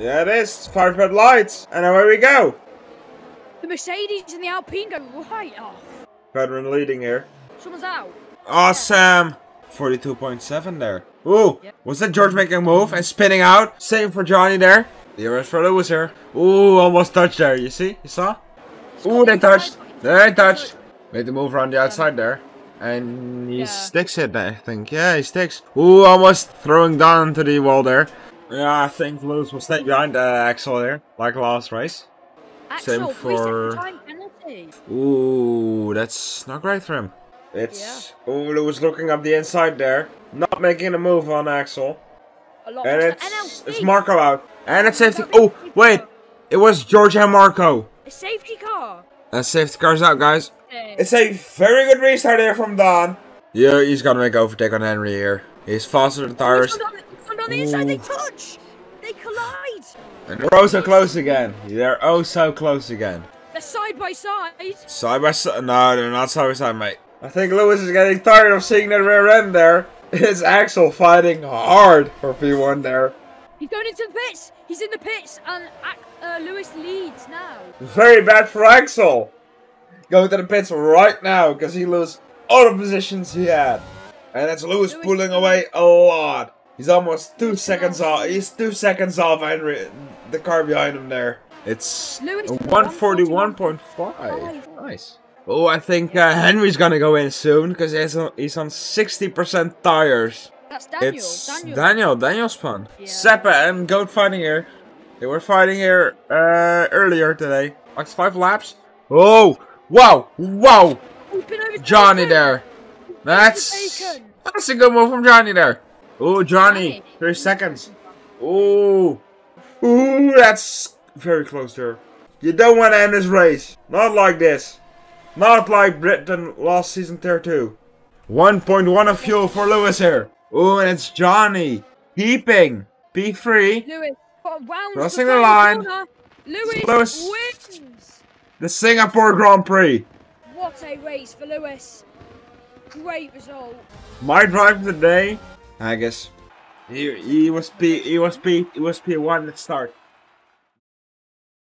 Yeah, it is. Five red lights. And away we go. The Mercedes and the Alpine go right off. Veteran leading here. Someone's out. Awesome. 42.7 there. Ooh, Yep. was that George making a move and spinning out? Same for Johnny there. The arrest for Lewis here. Ooh, almost touched there. You see? You saw? Ooh, they touched. They touched. Made the move around the outside there. And he Yeah. sticks it, I think. Yeah, he sticks. Ooh, almost throwing down to the wall there. Yeah, I think Lewis will stay behind uh, Axel there, like last race. Axel, Same for- time penalty. Ooh, that's not great for him. It's oh, Lewis looking up the inside there, not making a move on Axel, and it's it's Marco out, and it's safety. Oh wait, it was George and Marco. A safety car. And safety car's out, guys. It's a very good restart here from Don. Yeah, he's gonna make overtake on Henry here. He's faster than tires, he's on the inside, they touch! They collide! and they're oh so close again. They're oh so close again. They're side by side. Side by side? No, they're not side by side, mate. I think Lewis is getting tired of seeing that rear end there. It's Axel fighting hard for P1 there. He's going into the pits. He's in the pits, and uh, Lewis leads now. Very bad for Axel. Going to the pits right now because he loses all the positions he had. And that's Lewis Lewis- pulling away a lot. He's almost two seconds off. He's two seconds off Henry, the car behind him there. It's 141.5. Nice. Oh, I think uh, Henry's gonna go in soon because he's on, he's on 60% tires. That's Daniel. It's Daniel. Daniel, Daniel spun. Yeah. Seppa and Goat fighting here. They were fighting here uh, earlier today. Like five laps. Oh, wow, wow. He's been over Johnny there. That's that's a good move from Johnny there. Oh, Johnny, three seconds. Oh, ooh, that's very close there. You don't want to end this race. Not like this. Not like Britain last season tier 2. 1.1 of fuel for Lewis here. Oh, and it's Johnny. Keeping. P3. Lewis Crossing the the line. Lewis, Lewis. wins. The Singapore Grand Prix. What a race for Lewis. Great result. My driver today, I guess. He, he was P he was P he was P1 at start.